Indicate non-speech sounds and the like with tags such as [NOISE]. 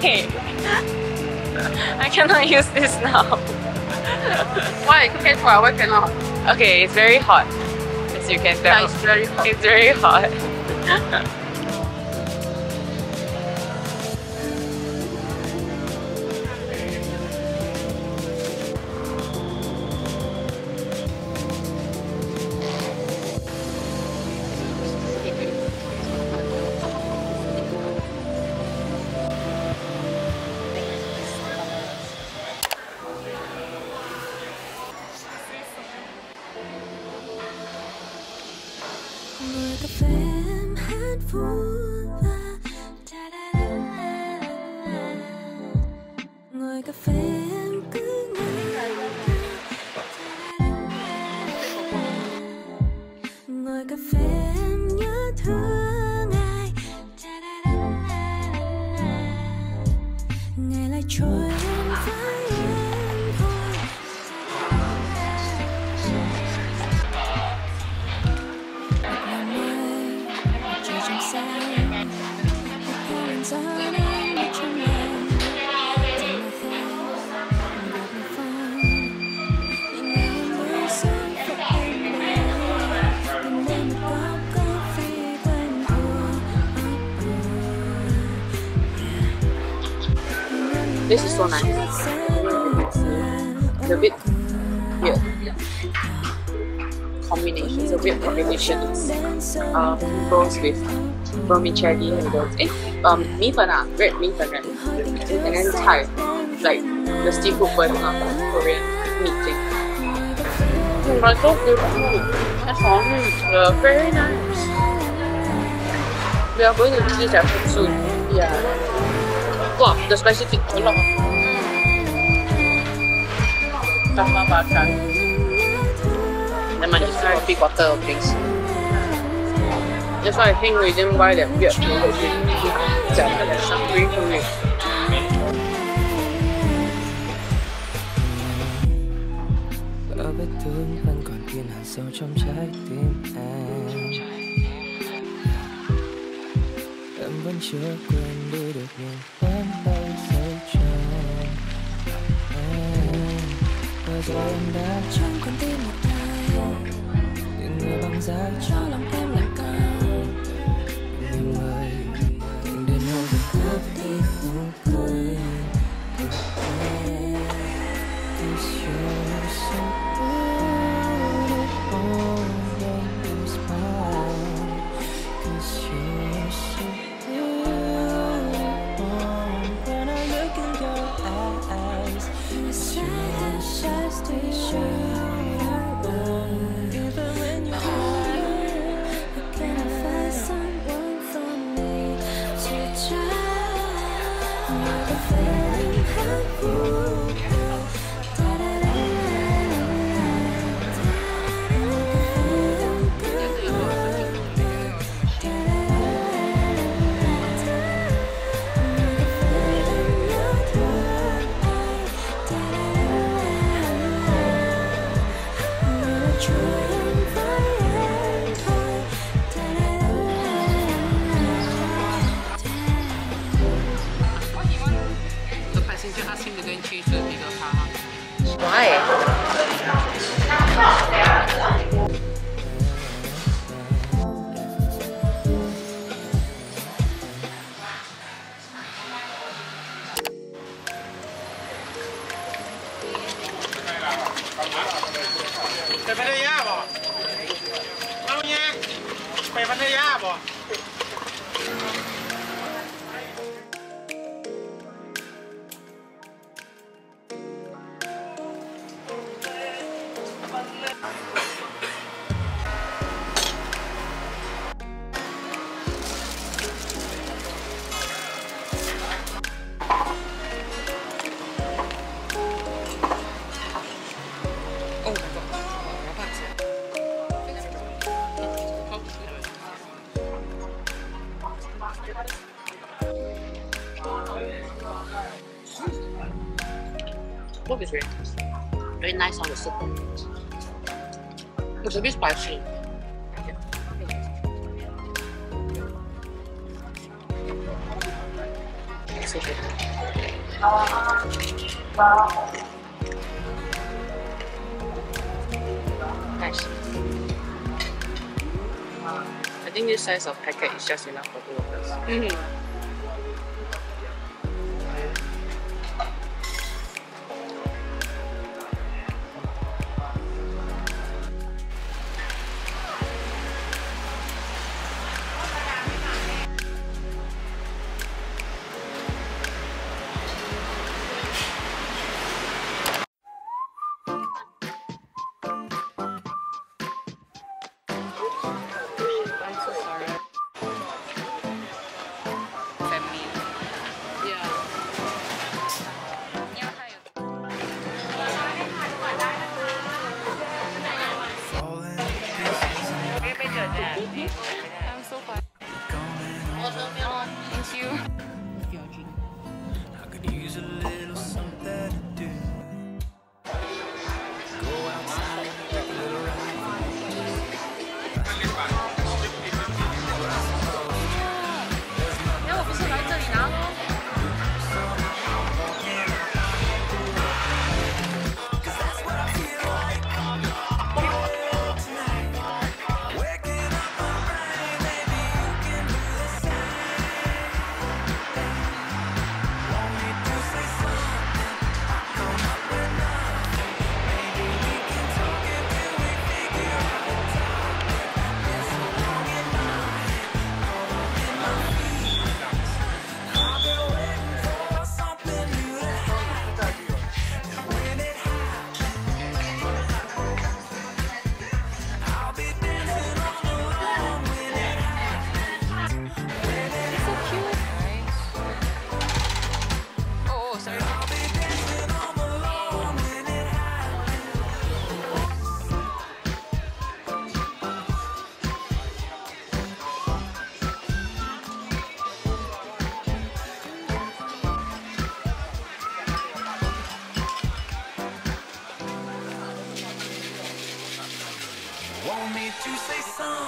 [LAUGHS] I cannot use this now. [LAUGHS] Why? Okay, why? Why cannot? Okay, it's very hot. As you can Yeah, tell. it's very hot. It's very hot. [LAUGHS] ngồi cà phê em hát vu vơ. Ngồi cà phê em cứ ngỡ ngồi cà phê em nhớ thương ai. Ngày lại trôi This is so nice. The bit weird combination. It's a weird combination. It's um, goes with vermicelli noodles. Eh, um, 米粉 ah, red 米粉 right? And then Thai, like the seafood version of Korean meat thing. Mm, but so beautiful. That's all. Uh, very nice. We are going to visit Japan soon. Yeah. Wah, udah spesifik pulau. Sama bahkan. Namanya coffee water drinks. That's why I think reason why that weird people is that suffering from it. Ở vết thương vẫn còn in hẳn sâu trong trái tim em vẫn chưa quên đi được những ngón tay sâu trong và rồi em đã chẳng con tim một ai những người băng giá Cho lòng em lại cay Like a feeling hurt The passenger asked him to go and choose the bigger car. Why?ไปพัทยาบ่เอาเนี่ยไปพัทยาบ่ Soup is very nice. Very nice on the soup. It's a bit spicy. It's good. Nice think this size of packet is just enough for two of us. Mm -hmm. you. this song.